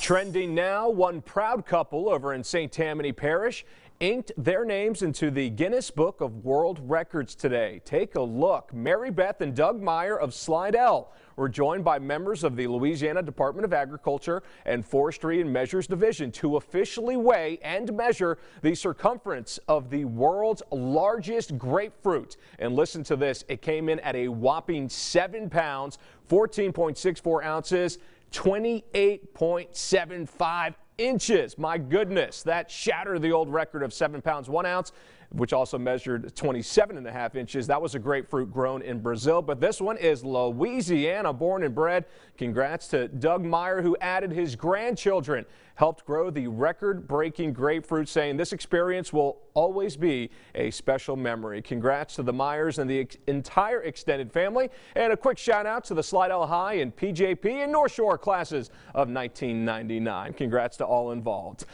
Trending now, one proud couple over in St. Tammany Parish inked their names into the Guinness Book of World Records today. Take a look. Mary Beth and Doug Meyer of Slidell were joined by members of the Louisiana Department of Agriculture and Forestry and Measures Division to officially weigh and measure the circumference of the world's largest grapefruit. And listen to this, it came in at a whopping 7 pounds, 14.64 ounces. 28.75 inches. My goodness, that shattered the old record of 7 pounds 1 ounce which also measured 27 and a half inches. That was a grapefruit grown in Brazil, but this one is Louisiana born and bred. Congrats to Doug Meyer, who added his grandchildren, helped grow the record breaking grapefruit, saying this experience will always be a special memory. Congrats to the Meyers and the ex entire extended family. And a quick shout out to the Slidell High and PJP and North Shore classes of 1999. Congrats all involved.